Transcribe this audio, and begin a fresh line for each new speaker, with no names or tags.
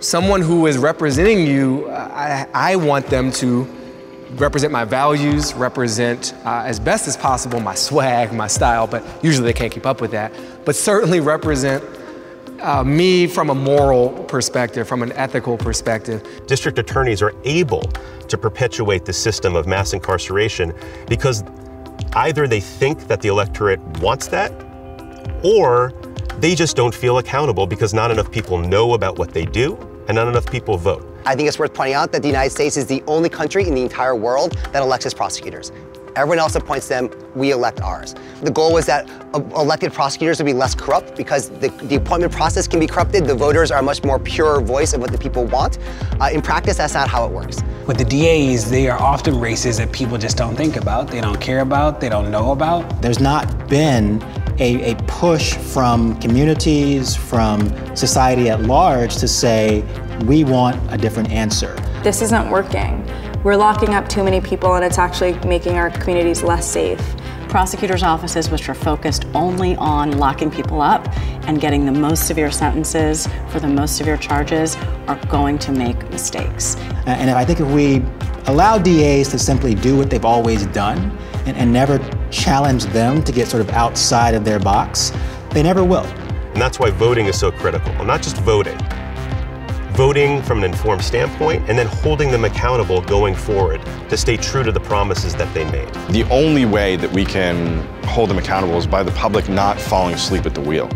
Someone who is representing you, I, I want them to represent my values, represent uh, as best as possible my swag, my style, but usually they can't keep up with that. But certainly represent uh, me from a moral perspective, from an ethical perspective.
District attorneys are able to perpetuate the system of mass incarceration because either they think that the electorate wants that or they just don't feel accountable because not enough people know about what they do and not enough people vote.
I think it's worth pointing out that the United States is the only country in the entire world that elects its prosecutors. Everyone else appoints them, we elect ours. The goal was that uh, elected prosecutors would be less corrupt because the, the appointment process can be corrupted. The voters are a much more pure voice of what the people want. Uh, in practice, that's not how it works.
With the DAs, they are often races that people just don't think about, they don't care about, they don't know about.
There's not been a, a push from communities, from society at large to say, we want a different answer.
This isn't working. We're locking up too many people and it's actually making our communities less safe.
Prosecutors' offices, which are focused only on locking people up and getting the most severe sentences for the most severe charges, are going to make mistakes.
And I think if we allow DAs to simply do what they've always done and, and never challenge them to get sort of outside of their box, they never will.
And that's why voting is so critical. Well, not just voting, voting from an informed standpoint and then holding them accountable going forward to stay true to the promises that they made.
The only way that we can hold them accountable is by the public not falling asleep at the wheel.